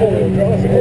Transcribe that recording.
Oh, my God.